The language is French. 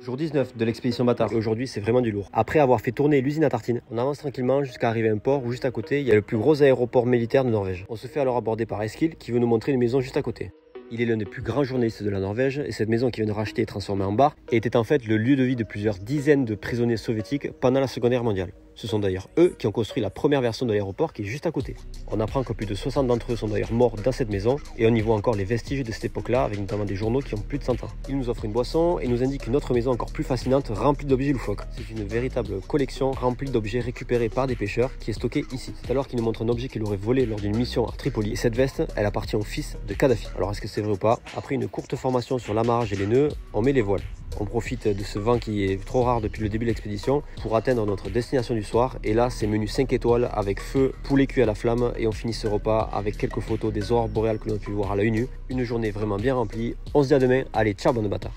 Jour 19 de l'expédition Bâtard. Aujourd'hui, c'est vraiment du lourd. Après avoir fait tourner l'usine à tartines, on avance tranquillement jusqu'à arriver à un port où juste à côté, il y a le plus gros aéroport militaire de Norvège. On se fait alors aborder par Eskil qui veut nous montrer une maison juste à côté. Il est l'un des plus grands journalistes de la Norvège et cette maison qu'il vient de racheter et transformer en bar était en fait le lieu de vie de plusieurs dizaines de prisonniers soviétiques pendant la Seconde Guerre mondiale. Ce sont d'ailleurs eux qui ont construit la première version de l'aéroport qui est juste à côté. On apprend que plus de 60 d'entre eux sont d'ailleurs morts dans cette maison et on y voit encore les vestiges de cette époque-là avec notamment des journaux qui ont plus de 100 ans. Ils nous offrent une boisson et nous indiquent une autre maison encore plus fascinante remplie d'objets loufoques. C'est une véritable collection remplie d'objets récupérés par des pêcheurs qui est stockée ici. C'est alors qu'ils nous montrent un objet qu'il aurait volé lors d'une mission à Tripoli. Et cette veste, elle appartient au fils de Kadhafi. Alors est-ce que c'est vrai ou pas? Après une courte formation sur l'amarrage et les nœuds, on met les voiles. On profite de ce vent qui est trop rare depuis le début de l'expédition pour atteindre notre destination du soir. Et là, c'est menu 5 étoiles avec feu, poulet cuit à la flamme. Et on finit ce repas avec quelques photos des aurores boréales que l'on a pu voir à la nue. Une journée vraiment bien remplie. On se dit à demain. Allez, ciao, bonne bata.